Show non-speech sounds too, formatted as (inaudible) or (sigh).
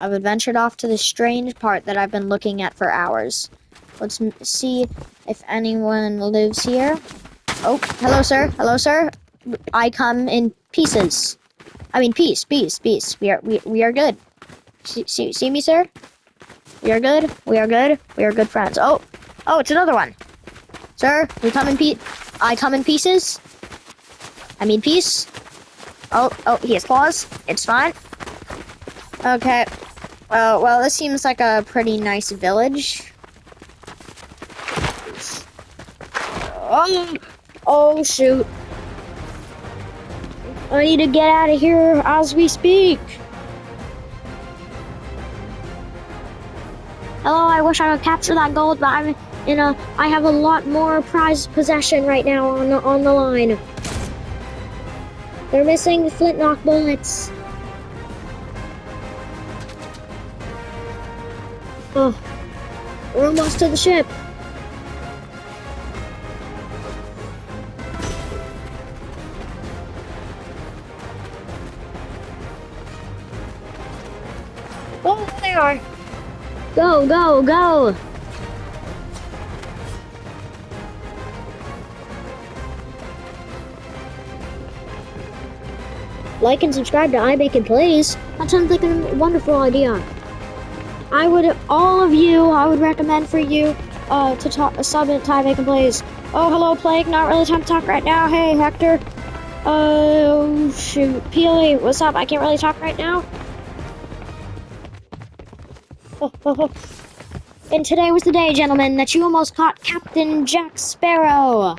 I've adventured off to the strange part that I've been looking at for hours. Let's see if anyone lives here. Oh, hello, sir. Hello, sir. I come in pieces. I mean, peace, peace, peace. We are, we, we are good. See, see, see me, sir? We are good. We are good. We are good friends. Oh, oh, it's another one. Sir, we come in pe- I come in pieces. I mean, peace. Oh, oh, he has claws. It's fine. Okay. Well, well, this seems like a pretty nice village. Oh, oh shoot. I need to get out of here as we speak. Hello, I wish I could capture that gold, but I'm in a. I have a lot more prized possession right now on the, on the line. They're missing flintlock bullets. Oh, we're almost to the ship. Oh, there they are. Go, go, go. Like and subscribe to iBacon Plays. That sounds like a wonderful idea. I would, all of you, I would recommend for you uh, to talk, sub at Ty Bacon Plays. Oh, hello, Plague. Not really time to talk right now. Hey, Hector. Oh, shoot. Peely, what's up? I can't really talk right now. (laughs) And today was the day, gentlemen, that you almost caught Captain Jack Sparrow.